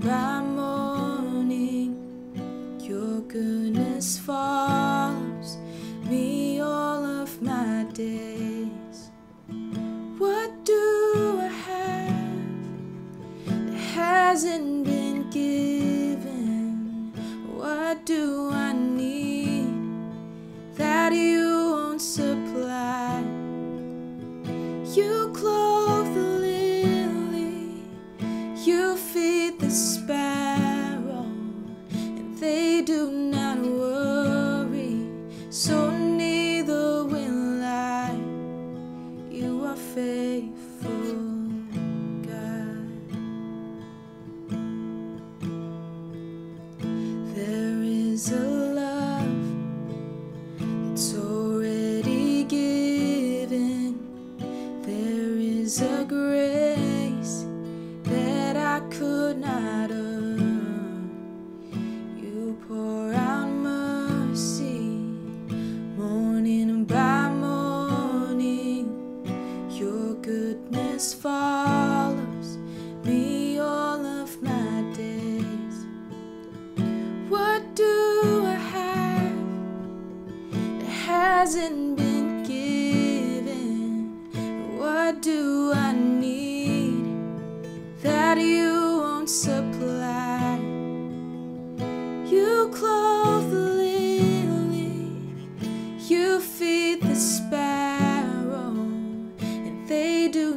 by morning, your goodness follows me all of my days. they do not work. they do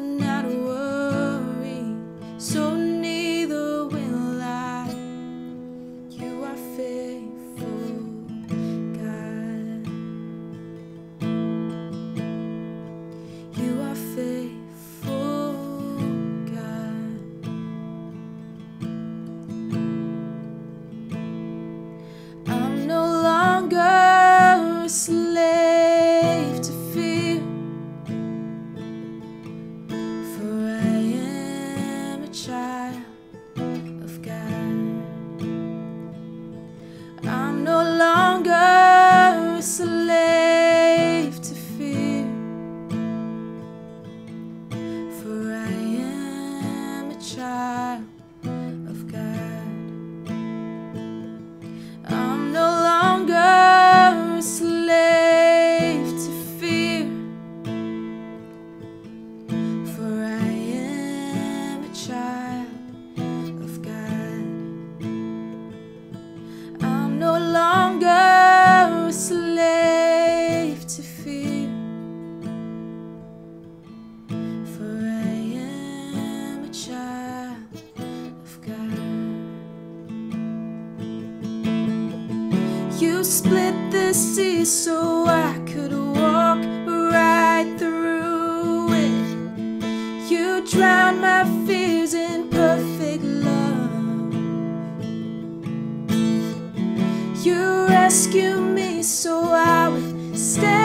you split the sea so I could walk right through it. You drowned my fears in perfect love. You rescued me so I would stay.